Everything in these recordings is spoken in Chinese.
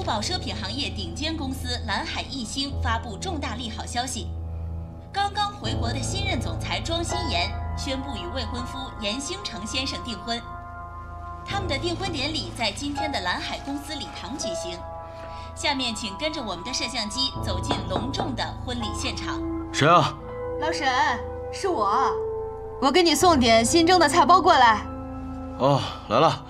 珠宝奢品行业顶尖公司蓝海艺兴发布重大利好消息：刚刚回国的新任总裁庄心妍宣布与未婚夫严兴成先生订婚。他们的订婚典礼在今天的蓝海公司礼堂举行。下面请跟着我们的摄像机走进隆重的婚礼现场。谁啊？老沈，是我，我给你送点新蒸的菜包过来。哦，来了。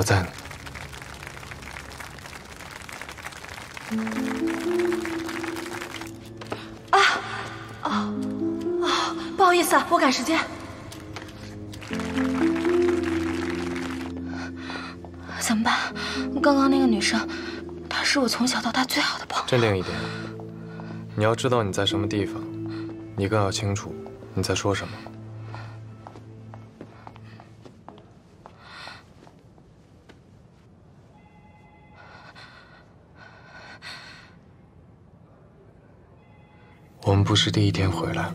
我在呢。啊，哦，哦！不好意思啊，我赶时间。怎么办？刚刚那个女生。她是我从小到大最好的朋友。镇定一点，你要知道你在什么地方，你更要清楚你在说什么。不是第一天回来，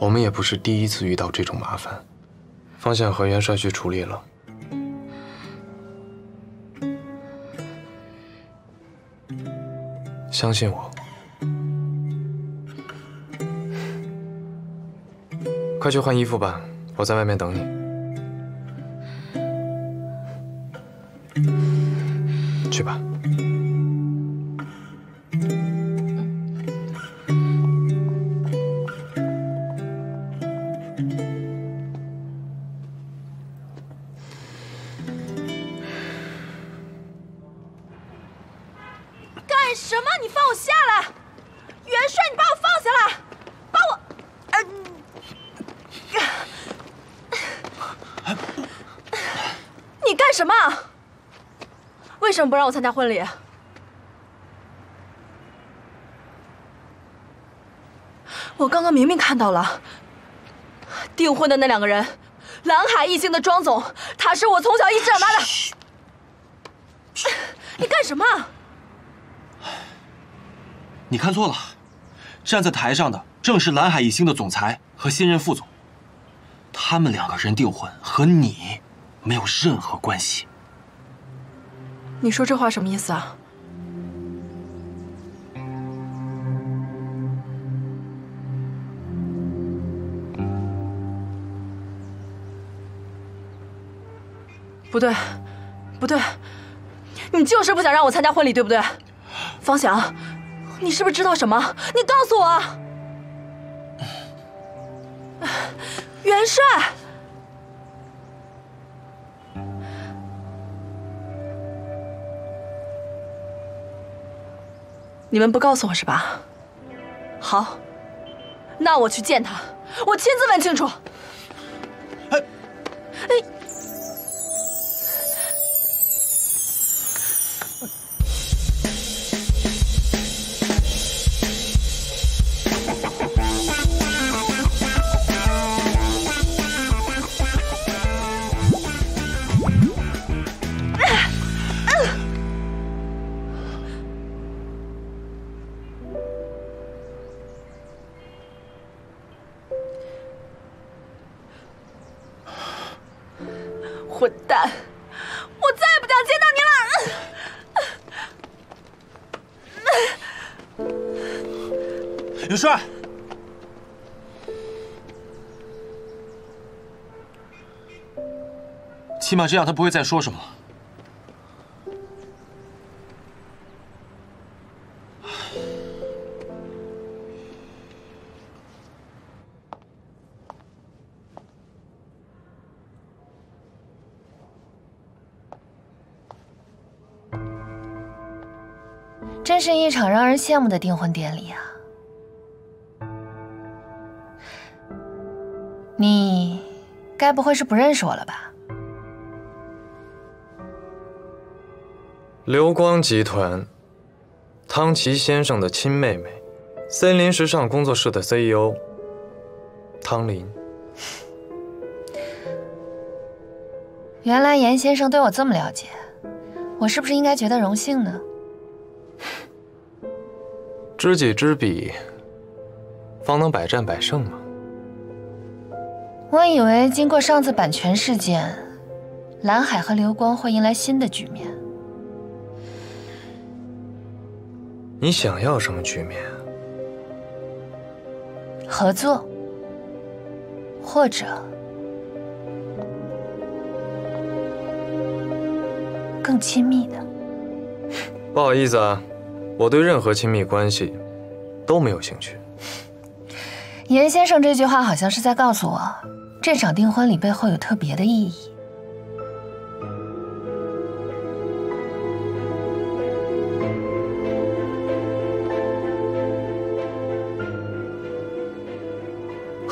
我们也不是第一次遇到这种麻烦，方向和元帅去处理了。相信我，快去换衣服吧，我在外面等你。去吧。什么不让我参加婚礼？我刚刚明明看到了订婚的那两个人，蓝海艺星的庄总，他是我从小一起长大的。你干什么？你看错了，站在台上的正是蓝海艺星的总裁和新任副总，他们两个人订婚和你没有任何关系。你说这话什么意思啊？不对，不对，你就是不想让我参加婚礼，对不对？方翔，你是不是知道什么？你告诉我，元帅。你们不告诉我是吧？好，那我去见他，我亲自问清楚。哎，哎。起码这样他不会再说什么。真是一场让人羡慕的订婚典礼啊！你该不会是不认识我了吧？流光集团，汤奇先生的亲妹妹，森林时尚工作室的 CEO，汤林。原来严先生对我这么了解，我是不是应该觉得荣幸呢？知己知彼，方能百战百胜嘛。我以为经过上次版权事件，蓝海和流光会迎来新的局面。你想要什么局面？合作，或者更亲密的？不好意思啊，我对任何亲密关系都没有兴趣。严先生这句话好像是在告诉我，这场订婚礼背后有特别的意义。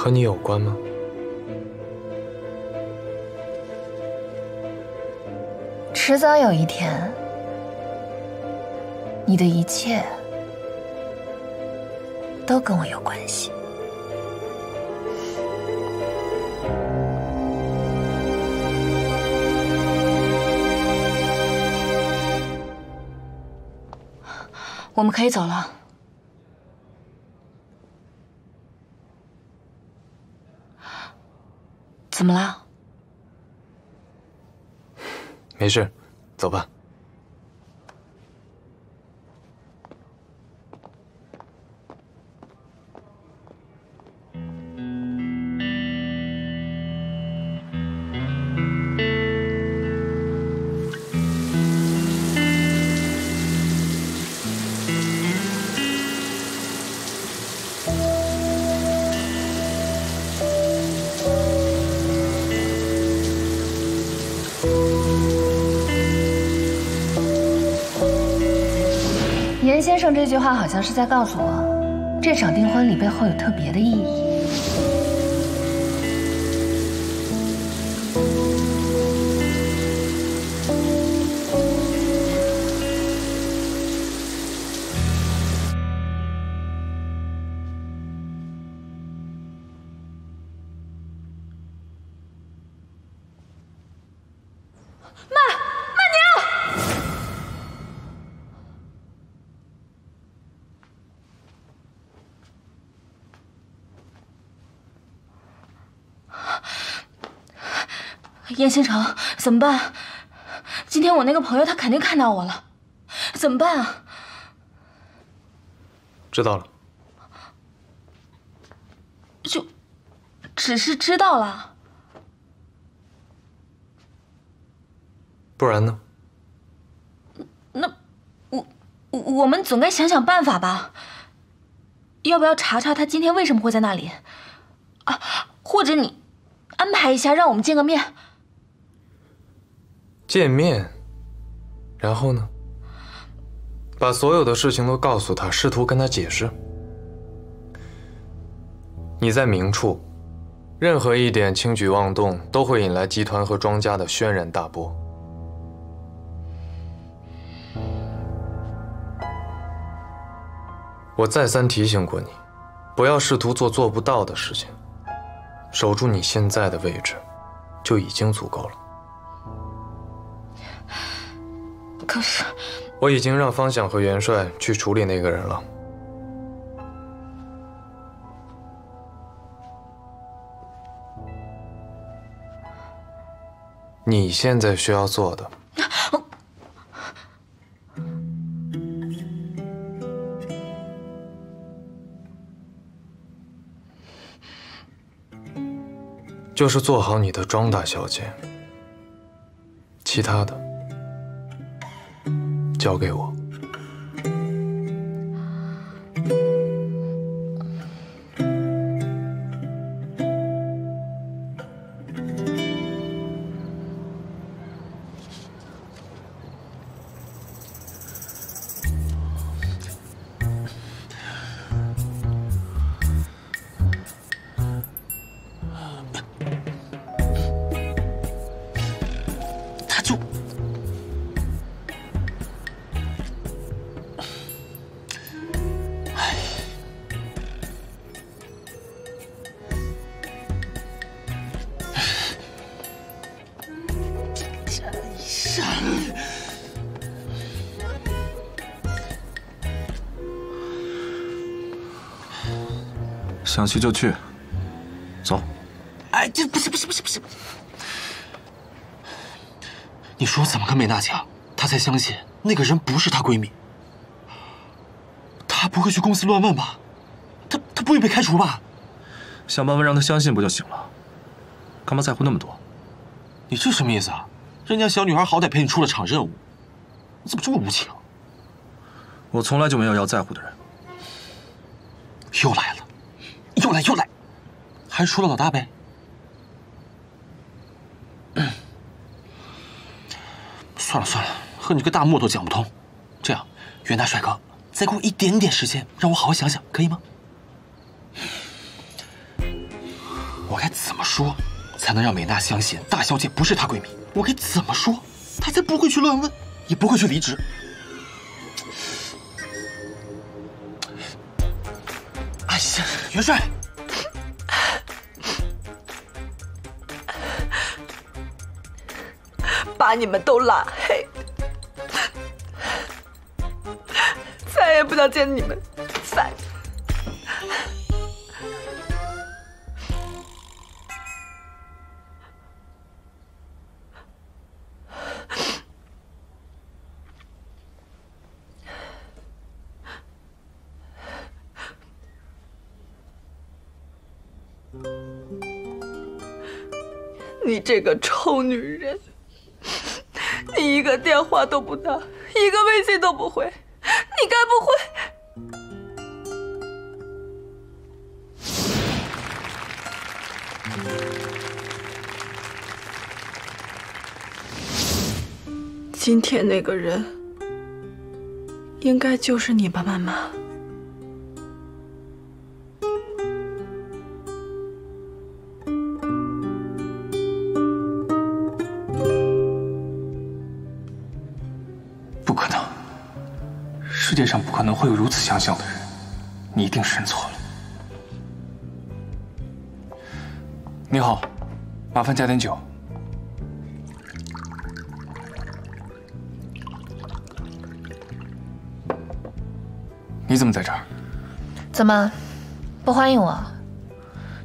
和你有关吗？迟早有一天，你的一切都跟我有关系。我们可以走了。怎么了？没事，走吧。严先生这句话好像是在告诉我，这场订婚礼背后有特别的意义。燕星城，怎么办？今天我那个朋友他肯定看到我了，怎么办啊？知道了。就只是知道了，不然呢？那我我我们总该想想办法吧？要不要查查他今天为什么会在那里？啊，或者你安排一下，让我们见个面。见面，然后呢？把所有的事情都告诉他，试图跟他解释。你在明处，任何一点轻举妄动都会引来集团和庄家的轩然大波。我再三提醒过你，不要试图做做不到的事情，守住你现在的位置，就已经足够了。可是，我已经让方想和元帅去处理那个人了。你现在需要做的，就是做好你的庄大小姐，其他的。交给我。想去就去，走。哎，这不是不是不是不是。你说怎么跟美娜讲，她才相信那个人不是她闺蜜？她不会去公司乱问吧？她她不会被开除吧？想办法让她相信不就行了？干嘛在乎那么多？你这什么意思啊？人家小女孩好歹陪你出了场任务，你怎么这么无情？我从来就没有要在乎的人。又来了，又来又来，还是除了老大呗。算了算了，和你个大木头讲不通。这样，袁大帅哥，再给我一点点时间，让我好好想想，可以吗？我该怎么说，才能让美娜相信大小姐不是她闺蜜？我该怎么说，她才不会去乱问，也不会去离职？元帅！把你们都拉黑，再也不想见你们，你这个臭女人！你一个电话都不打，一个微信都不回，你该不会……今天那个人，应该就是你吧，妈妈。世界上不可能会有如此相像的人，你一定是认错了。你好，麻烦加点酒。你怎么在这儿？怎么，不欢迎我？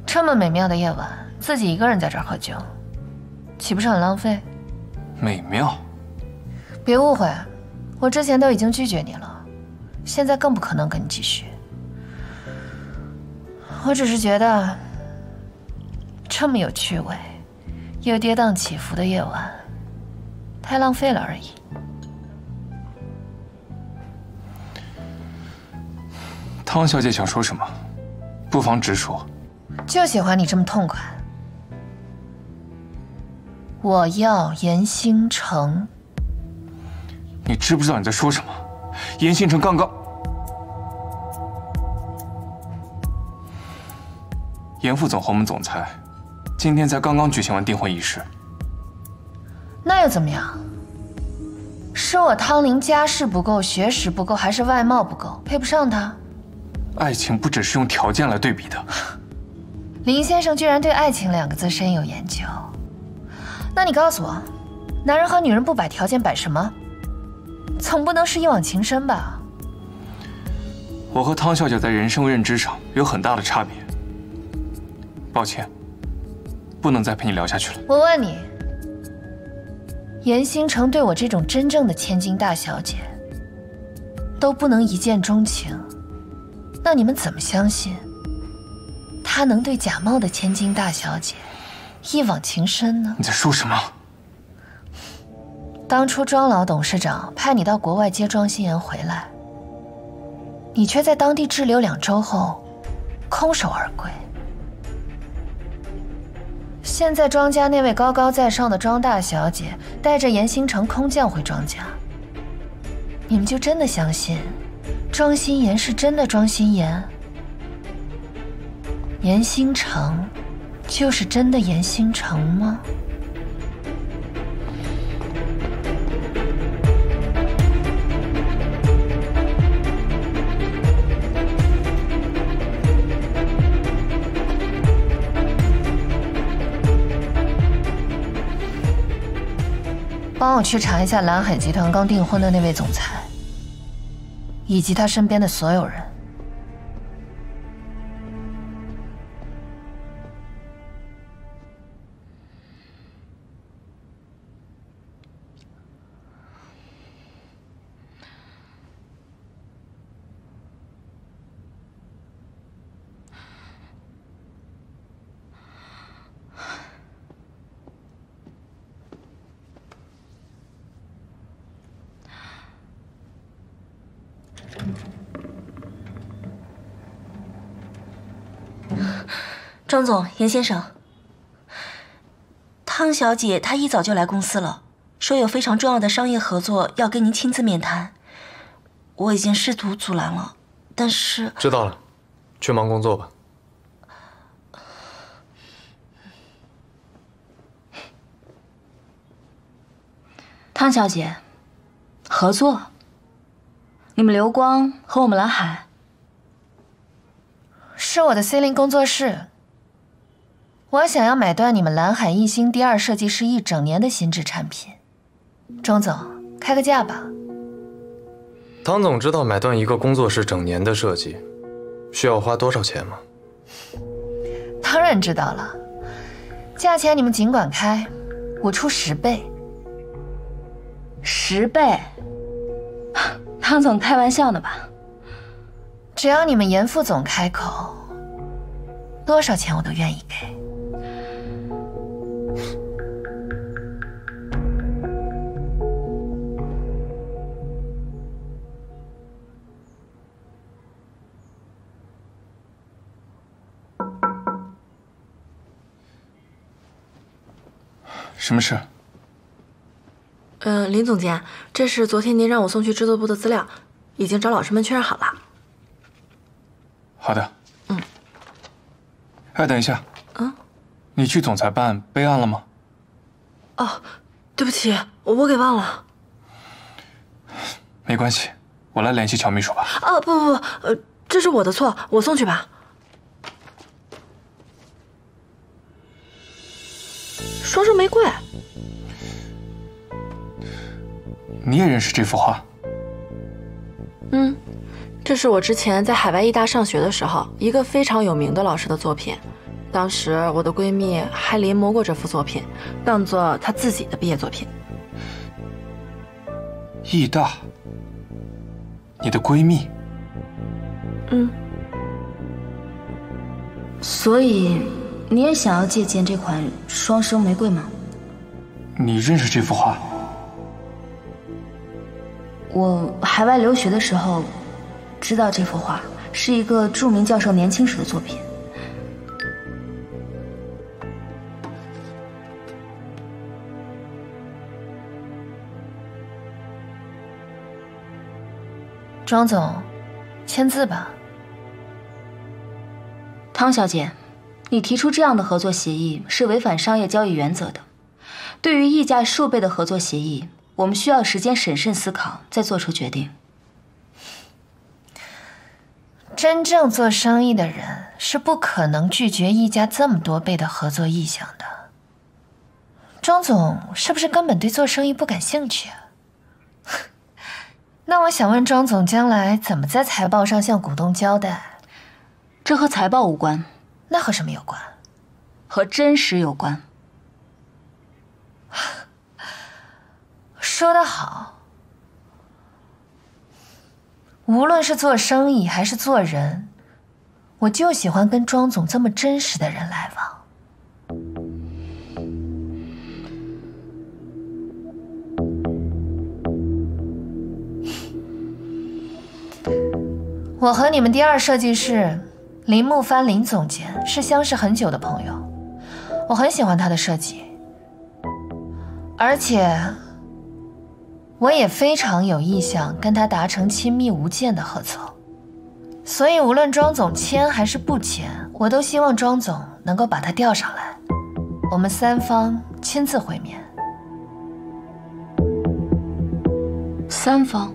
这么美妙的夜晚，自己一个人在这儿喝酒，岂不是很浪费？美妙？别误会，我之前都已经拒绝你了。现在更不可能跟你继续。我只是觉得，这么有趣味又跌宕起伏的夜晚，太浪费了而已。汤小姐想说什么？不妨直说。就喜欢你这么痛快。我要严星城。你知不知道你在说什么？严星城刚刚，严副总和我们总裁今天才刚刚举行完订婚仪式。那又怎么样？是我汤林家世不够，学识不够，还是外貌不够，配不上他？爱情不只是用条件来对比的。林先生居然对“爱情”两个字深有研究。那你告诉我，男人和女人不摆条件摆什么？总不能是一往情深吧？我和汤小姐在人生认知上有很大的差别。抱歉，不能再陪你聊下去了。我问你，严星城对我这种真正的千金大小姐都不能一见钟情，那你们怎么相信他能对假冒的千金大小姐一往情深呢？你在说什么？当初庄老董事长派你到国外接庄心妍回来，你却在当地滞留两周后空手而归。现在庄家那位高高在上的庄大小姐带着严星城空降回庄家，你们就真的相信庄心妍是真的庄心妍？严星城就是真的严星城吗？帮我去查一下蓝海集团刚订婚的那位总裁，以及他身边的所有人。张总、严先生，汤小姐她一早就来公司了，说有非常重要的商业合作要跟您亲自面谈。我已经试图阻拦了，但是知道了，去忙工作吧。汤小姐，合作？你们流光和我们蓝海？是我的 C 零工作室。我想要买断你们蓝海一星第二设计师一整年的新制产品。钟总，开个价吧。唐总知道买断一个工作室整年的设计需要花多少钱吗？当然知道了，价钱你们尽管开，我出十倍。十倍？唐总开玩笑呢吧？只要你们严副总开口，多少钱我都愿意给。什么事？嗯，林总监，这是昨天您让我送去制作部的资料，已经找老师们确认好了。好的。嗯。哎，等一下。嗯。你去总裁办备案了吗？哦，对不起，我给忘了。没关系，我来联系乔秘书吧。啊，不不不，呃，这是我的错，我送去吧。双生玫瑰。你也认识这幅画？嗯，这是我之前在海外艺大上学的时候，一个非常有名的老师的作品。当时我的闺蜜还临摹过这幅作品，当做她自己的毕业作品。艺大？你的闺蜜？嗯。所以你也想要借鉴这款双生玫瑰吗？你认识这幅画？我海外留学的时候，知道这幅画是一个著名教授年轻时的作品。庄总，签字吧。汤小姐，你提出这样的合作协议是违反商业交易原则的。对于溢价数倍的合作协议。我们需要时间审慎思考，再做出决定。真正做生意的人是不可能拒绝溢价这么多倍的合作意向的。庄总是不是根本对做生意不感兴趣啊？那我想问庄总，将来怎么在财报上向股东交代？这和财报无关，那和什么有关？和真实有关。说得好，无论是做生意还是做人，我就喜欢跟庄总这么真实的人来往。我和你们第二设计师林木帆林总监是相识很久的朋友，我很喜欢他的设计，而且。我也非常有意向跟他达成亲密无间的合作，所以无论庄总签还是不签，我都希望庄总能够把他调上来，我们三方亲自会面。三方。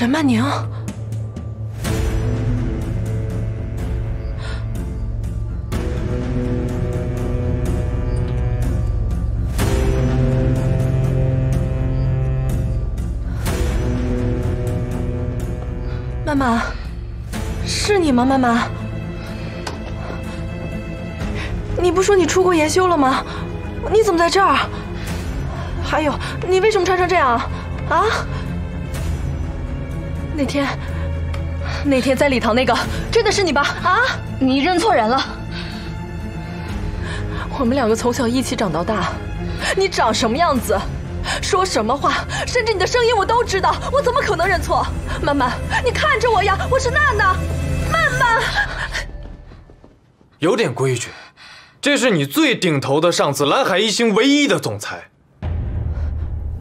沈曼宁，曼曼，是你吗，曼曼？你不说你出国研修了吗？你怎么在这儿？还有，你为什么穿成这样？啊？那天，那天在礼堂那个，真的是你吧？啊？你认错人了。我们两个从小一起长到大，你长什么样子，说什么话，甚至你的声音我都知道，我怎么可能认错？曼曼，你看着我呀，我是娜娜，曼曼。有点规矩，这是你最顶头的上司蓝海一星唯一的总裁。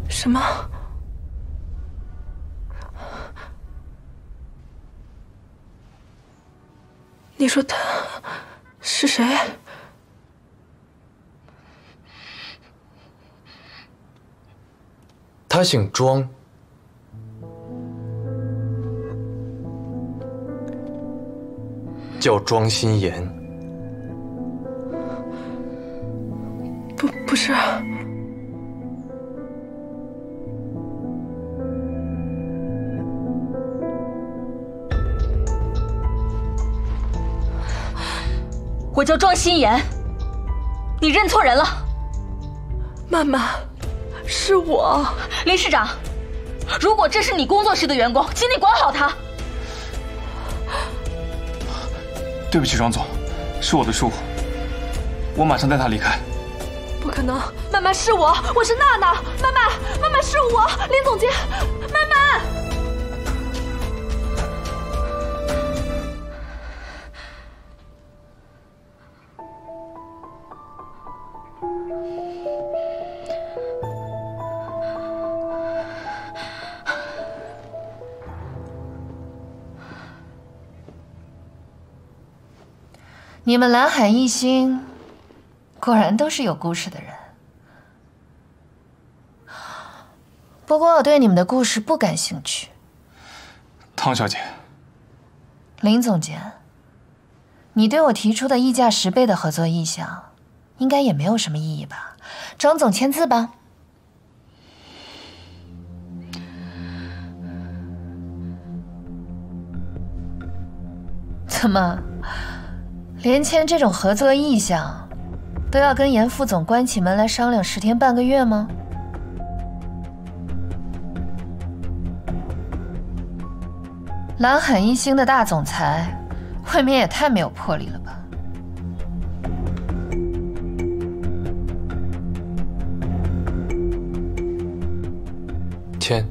什么？你说他是谁？他姓庄，叫庄心妍。不，不是。我叫庄心妍，你认错人了。曼曼，是我。林市长，如果这是你工作室的员工，请你管好他。对不起，庄总，是我的疏忽，我马上带他离开。不可能，曼曼是我，我是娜娜。曼曼，曼曼是我，林总监，曼曼。你们蓝海一星，果然都是有故事的人。不过我对你们的故事不感兴趣。汤小姐，林总监，你对我提出的溢价十倍的合作意向，应该也没有什么异议吧？庄总签字吧。怎么？连签这种合作意向，都要跟严副总关起门来商量十天半个月吗？蓝海一星的大总裁，未免也太没有魄力了吧？签。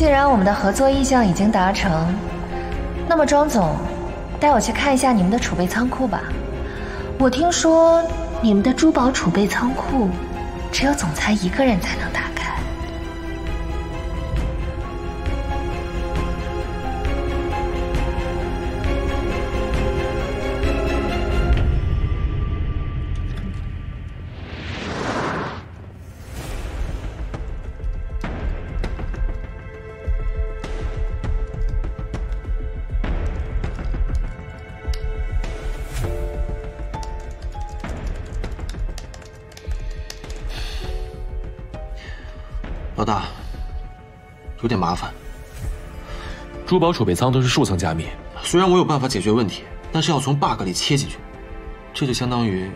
既然我们的合作意向已经达成，那么庄总，带我去看一下你们的储备仓库吧。我听说你们的珠宝储备仓库，只有总裁一个人才能打老大，有点麻烦。珠宝储备仓都是数层加密，虽然我有办法解决问题，但是要从 bug 里切进去，这就相当于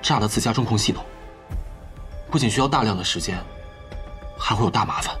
炸了自家中控系统，不仅需要大量的时间，还会有大麻烦。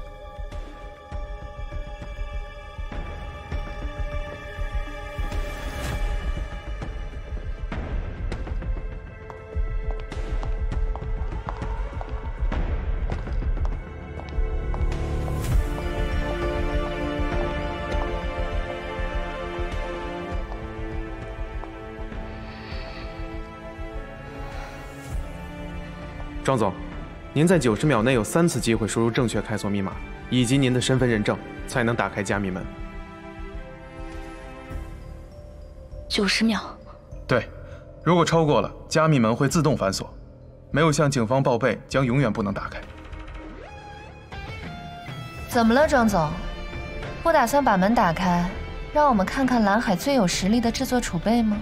您在九十秒内有三次机会输入正确开锁密码，以及您的身份认证，才能打开加密门。九十秒。对，如果超过了，加密门会自动反锁，没有向警方报备，将永远不能打开。怎么了，张总？不打算把门打开，让我们看看蓝海最有实力的制作储备吗？